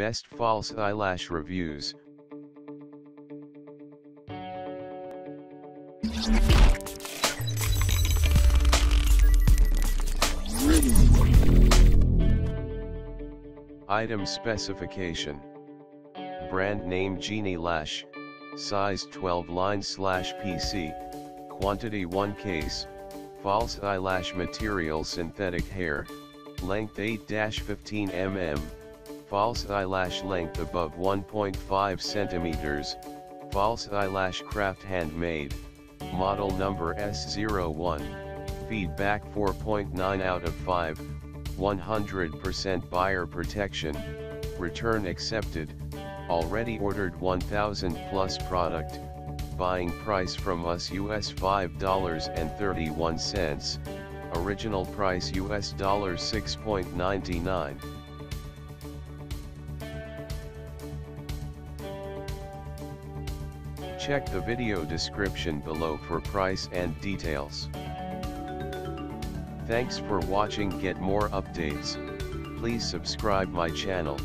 Best False Eyelash Reviews. Item Specification. Brand name Genie Lash. Size 12 line slash PC Quantity 1 case. False eyelash material synthetic hair. Length 8-15 mm False eyelash length above 1.5 centimeters. False eyelash craft handmade. Model number S01 Feedback 4.9 out of 5 100% buyer protection, return accepted, already ordered 1000 plus product, buying price from us US $5.31, original price US $6.99. Check the video description below for price and details. Thanks for watching get more updates, please subscribe my channel.